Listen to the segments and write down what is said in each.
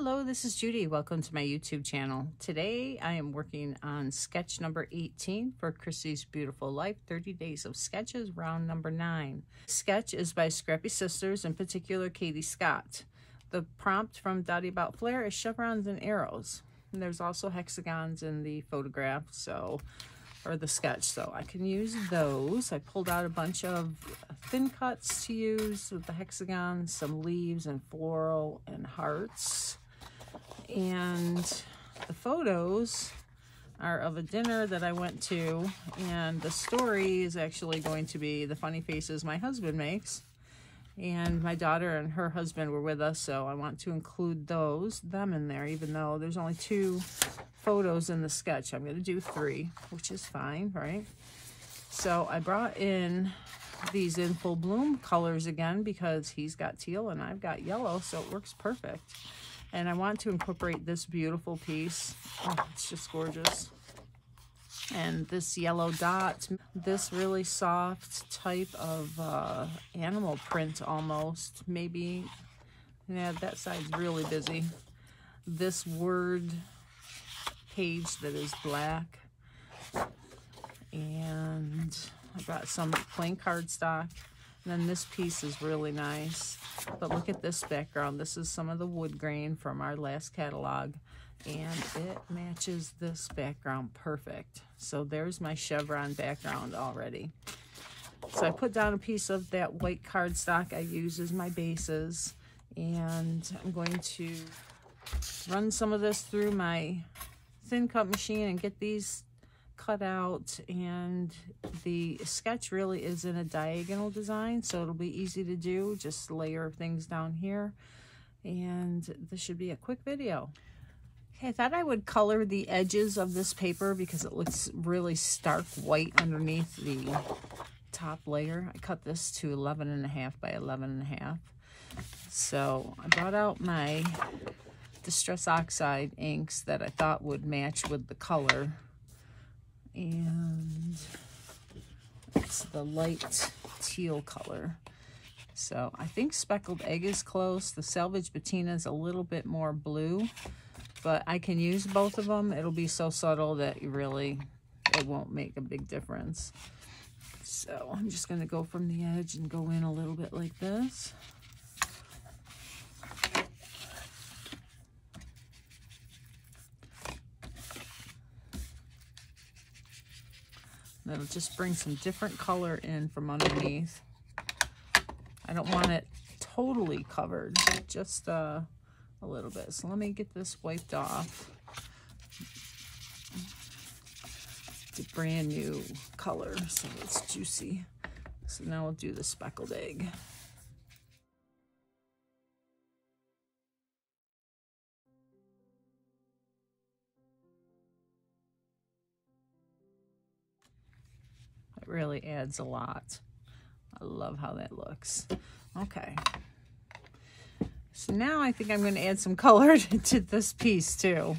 Hello, this is Judy. Welcome to my YouTube channel. Today I am working on sketch number 18 for Christy's Beautiful Life, 30 Days of Sketches, round number 9. Sketch is by Scrappy Sisters, in particular Katie Scott. The prompt from Dottie About Flair is chevrons and arrows. And there's also hexagons in the photograph, so or the sketch, so I can use those. I pulled out a bunch of thin cuts to use with the hexagons, some leaves and floral and hearts. And the photos are of a dinner that I went to, and the story is actually going to be the funny faces my husband makes. And my daughter and her husband were with us so I want to include those them in there even though there's only two photos in the sketch. I'm going to do three which is fine right? So I brought in these in full bloom colors again because he's got teal and I've got yellow so it works perfect and I want to incorporate this beautiful piece oh, it's just gorgeous and this yellow dot, this really soft type of uh, animal print almost. Maybe, yeah, that side's really busy. This word page that is black. And I got some plain cardstock. Then this piece is really nice. But look at this background. This is some of the wood grain from our last catalog and it matches this background perfect. So there's my chevron background already. So I put down a piece of that white cardstock I use as my bases and I'm going to run some of this through my thin cut machine and get these cut out and the sketch really is in a diagonal design so it'll be easy to do just layer things down here and this should be a quick video Okay, I thought I would color the edges of this paper because it looks really stark white underneath the top layer. I cut this to 11 and a half by 11 and a half. So I brought out my Distress Oxide inks that I thought would match with the color. And it's the light teal color. So I think Speckled Egg is close. The Salvage Patina is a little bit more blue but I can use both of them. It'll be so subtle that you really, it won't make a big difference. So I'm just going to go from the edge and go in a little bit like this. That'll just bring some different color in from underneath. I don't want it totally covered, just uh, a little bit. So let me get this wiped off. It's a brand new color, so it's juicy. So now we'll do the speckled egg. Really adds a lot. I love how that looks. Okay. So now I think I'm going to add some color to this piece too,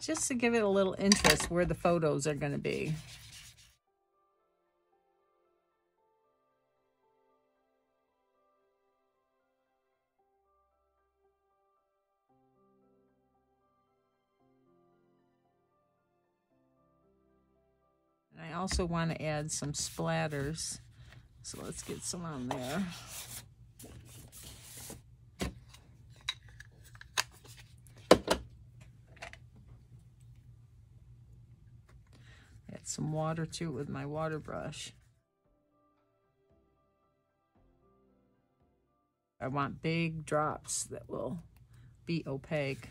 just to give it a little interest where the photos are going to be. I also want to add some splatters. So let's get some on there. Add some water to it with my water brush. I want big drops that will be opaque.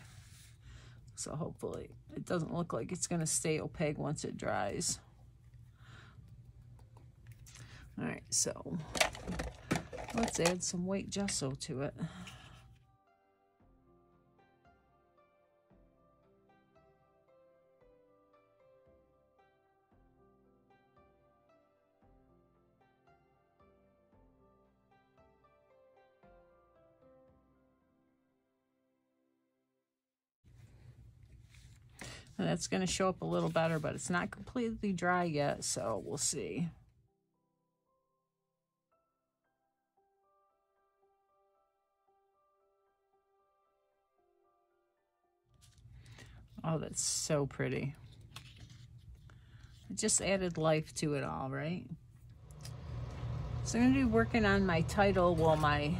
So hopefully it doesn't look like it's going to stay opaque once it dries. All right, so let's add some white gesso to it. And that's going to show up a little better, but it's not completely dry yet, so we'll see. Oh, that's so pretty. It just added life to it all, right? So I'm going to be working on my title while my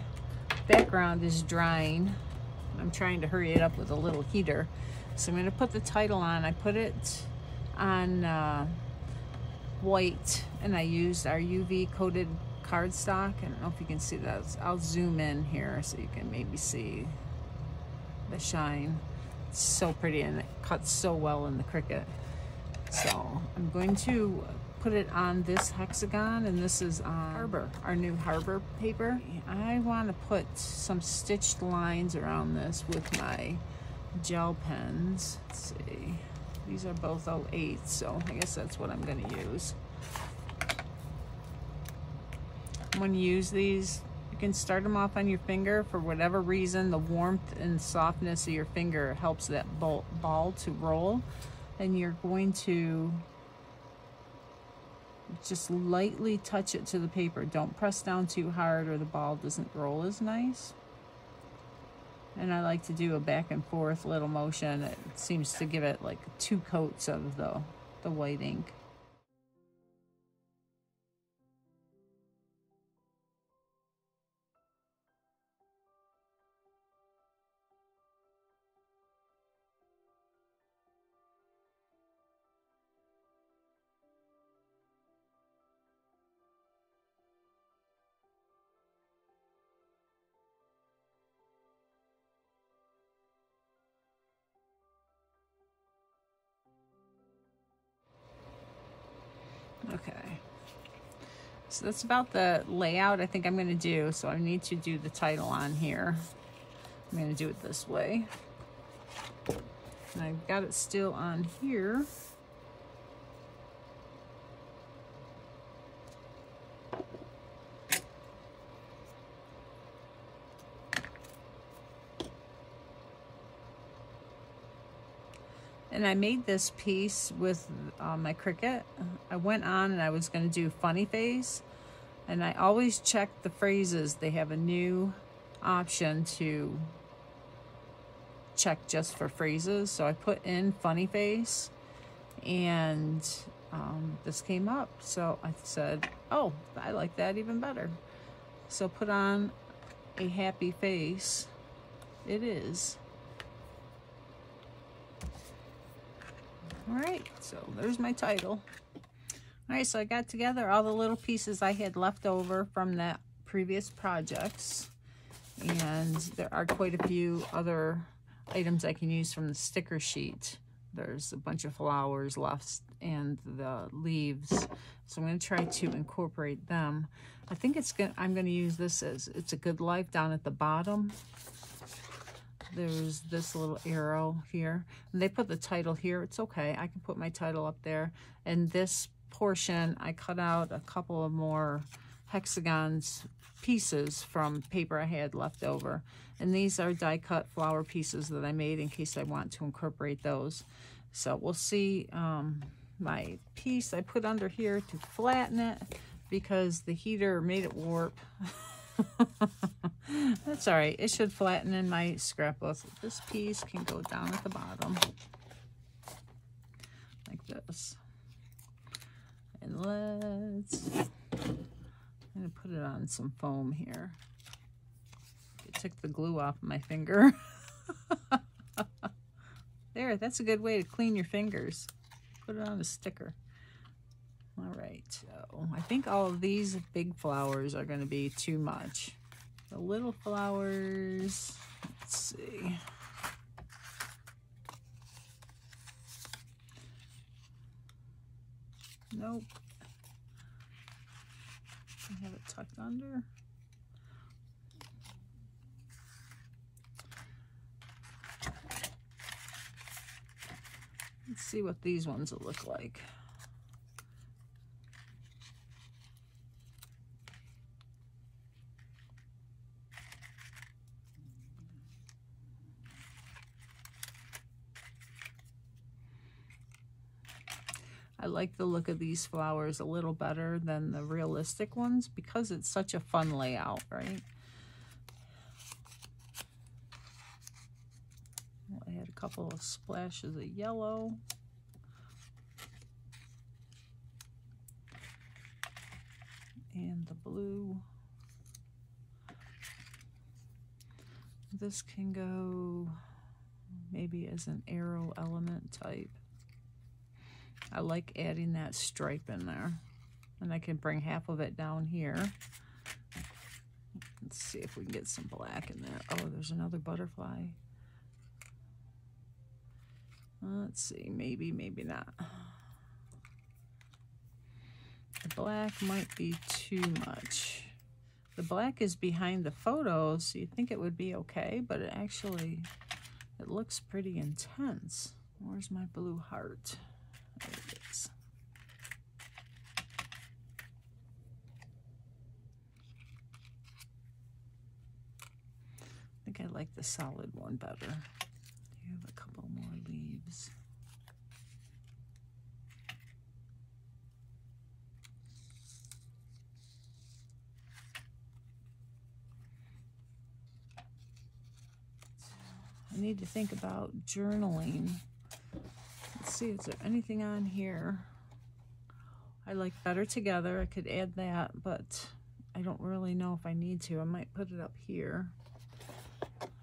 background is drying. I'm trying to hurry it up with a little heater. So I'm going to put the title on. I put it on uh, white and I used our UV coated cardstock. I don't know if you can see that. I'll zoom in here so you can maybe see the shine. It's so pretty and it cuts so well in the Cricut. So I'm going to put it on this hexagon and this is on Harbor, our new Harbor paper. I want to put some stitched lines around this with my gel pens. Let's see. These are both 08, so I guess that's what I'm going to use. I'm going to use these, you can start them off on your finger. For whatever reason, the warmth and softness of your finger helps that ball, to roll. And you're going to just lightly touch it to the paper. Don't press down too hard or the ball doesn't roll as nice. And I like to do a back and forth little motion. It seems to give it like two coats of the, the white ink. Okay. So that's about the layout I think I'm going to do. So I need to do the title on here. I'm going to do it this way. And I've got it still on here. And I made this piece with uh, my Cricut. I went on and I was going to do funny face. And I always check the phrases. They have a new option to check just for phrases. So I put in funny face and um, this came up. So I said, oh, I like that even better. So put on a happy face. It is. All right, so there's my title. All right, so I got together all the little pieces I had left over from that previous projects. And there are quite a few other items I can use from the sticker sheet. There's a bunch of flowers left and the leaves. So I'm going to try to incorporate them. I think it's going to, I'm going to use this as It's a Good Life down at the bottom there's this little arrow here. And they put the title here. It's okay. I can put my title up there. And this portion, I cut out a couple of more hexagons pieces from paper I had left over. And these are die cut flower pieces that I made in case I want to incorporate those. So we'll see um, my piece I put under here to flatten it because the heater made it warp. That's all right. It should flatten in my scrapbook. This piece can go down at the bottom like this. And let's, I'm going to put it on some foam here. It took the glue off my finger. there, that's a good way to clean your fingers. Put it on a sticker. All right, so I think all of these big flowers are going to be too much. The little flowers, let's see. Nope. I have it tucked under. Let's see what these ones will look like. Like the look of these flowers a little better than the realistic ones because it's such a fun layout, right? I had a couple of splashes of yellow. And the blue. This can go maybe as an arrow element type. I like adding that stripe in there. And I can bring half of it down here. Let's see if we can get some black in there. Oh, there's another butterfly. Let's see, maybe, maybe not. The black might be too much. The black is behind the photos, so you think it would be okay, but it actually, it looks pretty intense. Where's my blue heart? There it is. I think I like the solid one better. You have a couple more leaves. I need to think about journaling. Let's see, is there anything on here? I like Better Together. I could add that, but I don't really know if I need to. I might put it up here.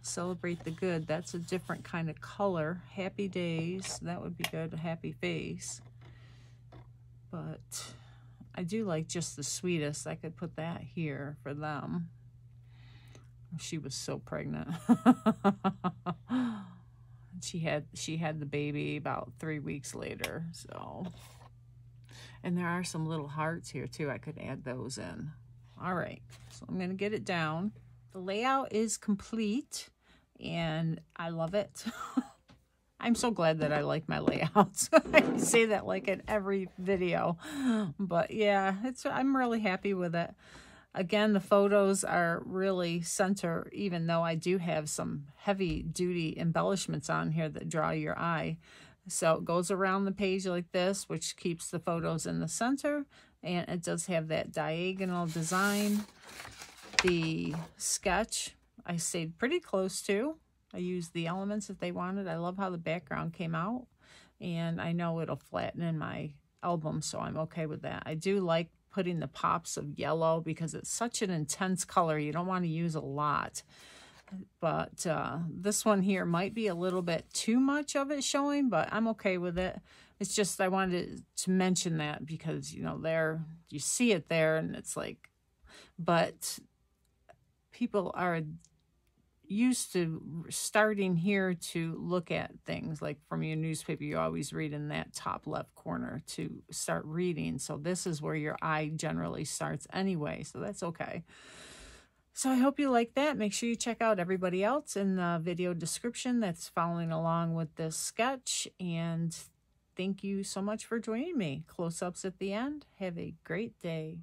Celebrate the Good. That's a different kind of color. Happy Days. That would be good. A happy face. But I do like just the sweetest. I could put that here for them. She was so pregnant. she had she had the baby about three weeks later. So, and there are some little hearts here too. I could add those in. All right, so I'm gonna get it down. The layout is complete, and I love it. I'm so glad that I like my layouts. I say that like in every video, but yeah, it's I'm really happy with it. Again, the photos are really center, even though I do have some heavy duty embellishments on here that draw your eye. So it goes around the page like this, which keeps the photos in the center. And it does have that diagonal design. The sketch, I stayed pretty close to. I used the elements that they wanted. I love how the background came out. And I know it'll flatten in my album, so I'm okay with that. I do like putting the pops of yellow because it's such an intense color. You don't want to use a lot. But uh, this one here might be a little bit too much of it showing, but I'm okay with it. It's just I wanted to mention that because, you know, there, you see it there and it's like, but people are used to starting here to look at things like from your newspaper you always read in that top left corner to start reading. So this is where your eye generally starts anyway so that's okay. So i hope you like that. Make sure you check out everybody else in the video description that's following along with this sketch and thank you so much for joining me. Close-ups at the end. Have a great day